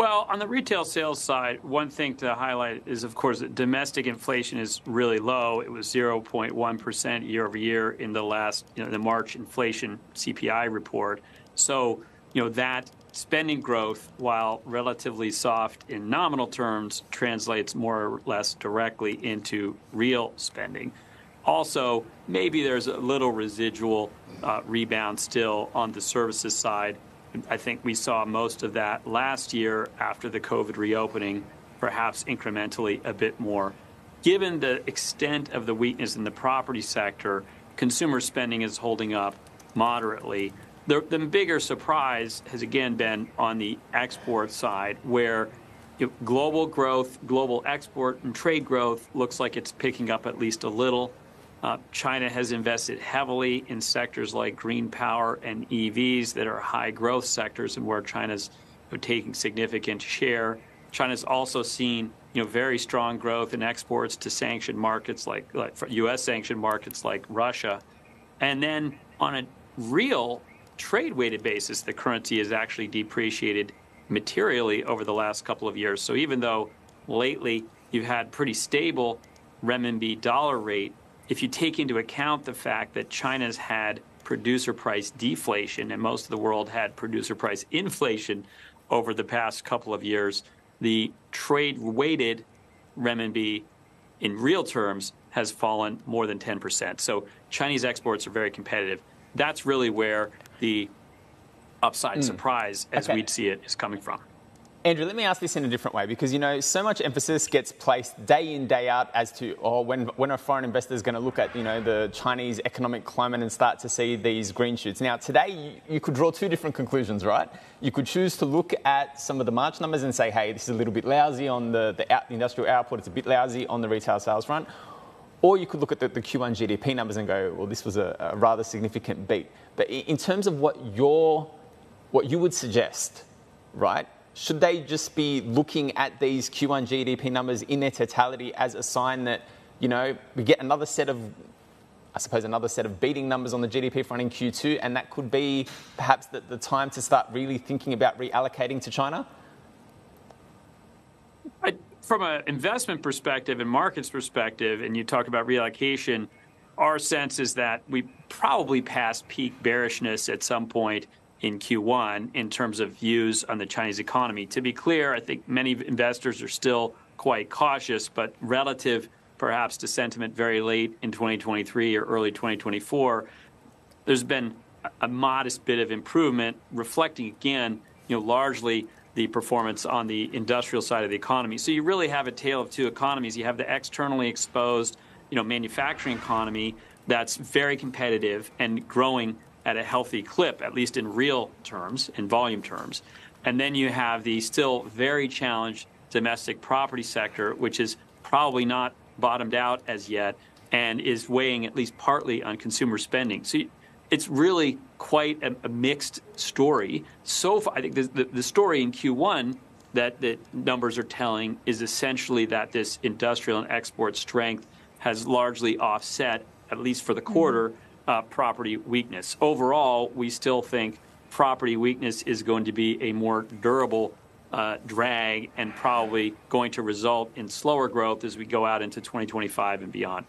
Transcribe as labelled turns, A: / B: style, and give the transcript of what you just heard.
A: Well, on the retail sales side, one thing to highlight is, of course, that domestic inflation is really low. It was 0.1% year over year in the last, you know, the March inflation CPI report. So, you know, that spending growth, while relatively soft in nominal terms, translates more or less directly into real spending. Also, maybe there's a little residual uh, rebound still on the services side I think we saw most of that last year after the COVID reopening, perhaps incrementally a bit more. Given the extent of the weakness in the property sector, consumer spending is holding up moderately. The, the bigger surprise has again been on the export side, where you know, global growth, global export and trade growth looks like it's picking up at least a little. Uh, China has invested heavily in sectors like green power and EVs that are high growth sectors and where China's you know, taking significant share. China's also seen you know very strong growth in exports to sanctioned markets like, like U.S. sanctioned markets like Russia, and then on a real trade weighted basis, the currency has actually depreciated materially over the last couple of years. So even though lately you've had pretty stable renminbi dollar rate, if you take into account the fact that China's had producer price deflation and most of the world had producer price inflation over the past couple of years, the trade weighted renminbi in real terms has fallen more than 10%. So Chinese exports are very competitive. That's really where the upside mm. surprise, as okay. we'd see it, is coming from.
B: Andrew, let me ask this in a different way because you know so much emphasis gets placed day in day out as to oh when when a foreign investor is going to look at you know the Chinese economic climate and start to see these green shoots. Now today you, could draw two different conclusions, right? You could choose to look at some of the March numbers and say, hey, this is a little bit lousy on the, the, out, industrial output, it's a bit lousy on the retail sales front. Or you could look at the, the Q1 GDP numbers and go, well, this was a, a rather significant beat. But in terms of what your what you would suggest, right? Should they just be looking at these Q1 GDP numbers in their totality as a sign that, you know, we get another set of, I suppose, another set of beating numbers on the GDP front in Q2, and that could be perhaps the, the time to start really thinking about reallocating to China?
A: I, from an investment perspective and markets perspective, and you talk about reallocation, our sense is that we probably passed peak bearishness at some point in Q1 in terms of views on the Chinese economy. To be clear, I think many investors are still quite cautious, but relative perhaps to sentiment very late in 2023 or early 2024, there's been a modest bit of improvement, reflecting again, you know, largely the performance on the industrial side of the economy. So you really have a tale of two economies. You have the externally exposed, you know, manufacturing economy that's very competitive and growing at a healthy clip, at least in real terms, in volume terms. And then you have the still very challenged domestic property sector, which is probably not bottomed out as yet and is weighing at least partly on consumer spending. So it's really quite a, a mixed story. So far, I think the, the, the story in Q1 that the numbers are telling is essentially that this industrial and export strength has largely offset, at least for the quarter, mm-hmm uh, property weakness. Overall, we still think property weakness is going to be a more durable uh, drag and probably going to result in slower growth as we go out into 2025 and beyond.